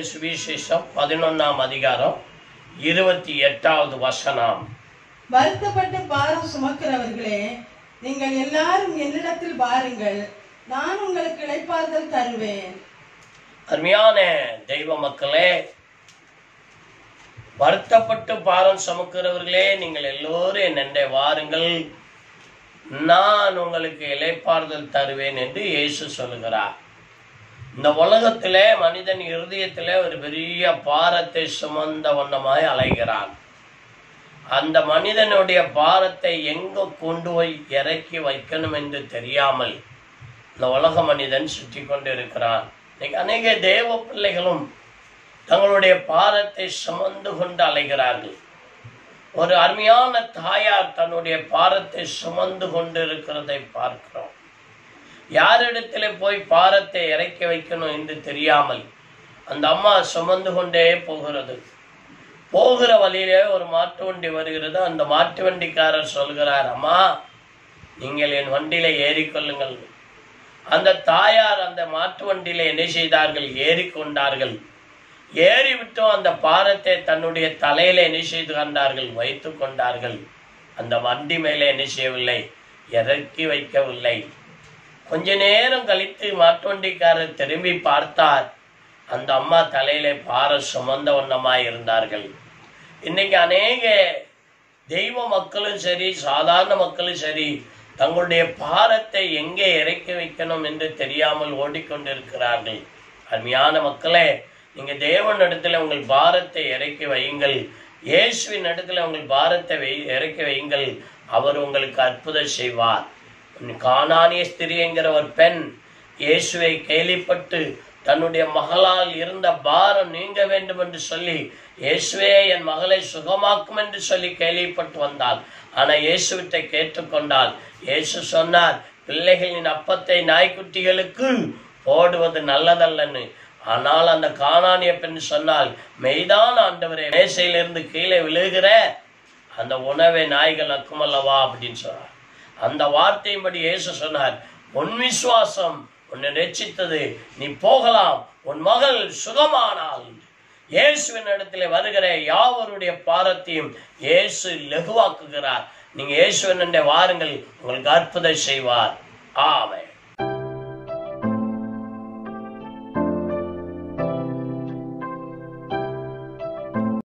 சுவிசேஷம் பதினொன்னாம் அதிகாரம் இருபத்தி எட்டாவது வசனம். வருத்தப்பட்டு பாரம் சுமக்கிறவர்களே நீங்கள் எல்லாரும் என்னிடத்தில் பாருங்கள் நான் உங்களுக்கு இளைப்பாறுதல் தருவேன். அருமையான தெய்வ மக்களே வருத்தப்பட்டு பாரம் சுமக்கிறவர்களே நீங்கள் எல்லோரும் என்னென்ன வாருங்கள். நான் உங்களுக்கு இளைப்பாறுதல் தருவேன் என்று இயேசு சொல்லுகிறார். இந்த உலகத்திலே மனிதன் இருதயத்திலே ஒரு பெரிய பாரத்தை சுமந்த வண்ணமாய் அலைகிறான். அந்த மனிதனுடைய பாரத்தை எங்க கொண்டு போய் இறக்கி வைக்கணும் என்று தெரியாமல் இந்த உலக மனிதன் சுற்றி கொண்டிருக்கிறான். இன்னைக்கு அநேக தேவ பிள்ளைகளும் தங்களுடைய பாரத்தை சுமந்து கொண்டு அலைகிறார்கள். ஒரு அருமையான தாயார் தன்னுடைய பாரத்தை சுமந்து கொண்டு இருக்கிறதை பார்க்கிறோம். யாரிடத்துல போய் பாரத்தை இறக்கி வைக்கணும் என்று தெரியாமல் அந்த அம்மா சுமந்து கொண்டே போகிறது. போகிற வழியிலே ஒரு மாட்டு வண்டி வருகிறது. அந்த மாட்டு வண்டிக்காரர் சொல்கிறார் அம்மா நீங்கள் என் வண்டியில ஏறிக்கொள்ளுங்கள். அந்த தாயார் அந்த மாட்டு வண்டியில என்ன செய்தார்கள்? ஏறிக்கொண்டார்கள். ஏறிவிட்டும் அந்த பாரத்தை தன்னுடைய தலையில என்ன செய்து கொண்டார்கள்? வைத்து கொண்டார்கள். அந்த வண்டி மேலே என்ன செய்யவில்லை? இறக்கி வைக்கவில்லை. கொஞ்ச நேரம் கழித்து மாட்டுவண்டிக்காரர் திரும்பி பார்த்தார். அந்த அம்மா தலையிலே பார சுமந்த வண்ணமாய் இருந்தார்கள். இன்னைக்கு அநேக தெய்வ மக்களும் சரி சாதாரண மக்களும் சரி தங்களுடைய பாரத்தை எங்கே இறக்கி வைக்கணும் என்று தெரியாமல் ஓடிக்கொண்டிருக்கிறார்கள். அருமையான மக்களே நீங்க தேவன் இடத்துல உங்கள் பாரத்தை இறக்கி வையுங்கள். இயேசுவின் இடத்துல உங்கள் பாரத்தை வை இறக்கி வையுங்கள். அவர் உங்களுக்கு அற்புதம் செய்வார். கானானிய ஸ்திரி என்கிற ஒரு பெண் இயேசுவை கேள்விப்பட்டு தன்னுடைய மகளால் இருந்த பாரம் நீங்க வேண்டும் என்று சொல்லி இயேசுவே என் மகளை சுகமாக்கும் என்று சொல்லி கேள்விப்பட்டு வந்தாள். ஆனா இயேசுவிட்டை கேட்டுக்கொண்டால் இயேசு சொன்னார் பிள்ளைகளின் அப்பத்தை நாய்க்குட்டிகளுக்கு போடுவது நல்லதல்லன்னு. ஆனால் அந்த காணானிய பெண் சொன்னால் மெய்தான் ஆண்டவரே மேசையிலிருந்து கீழே விழுகிற அந்த உணவை நாய்கள் அக்குமல்லவா அப்படின்னு சொன்னார். அந்த வார்த்தையின்படி இயேசு சொன்னார் உன் விசுவாசம் உன்னை ரட்சித்தது நீ போகலாம். உன் மகள் சுகமானாள் இயேசுவின் இடத்துல வருகிற யாவருடைய பாரத்தையும் இயேசு லகுவாக்குகிறார். நீங்க இயேசுவின் வாருங்கள் உங்களுக்கு அற்புதம் செய்வார். ஆமை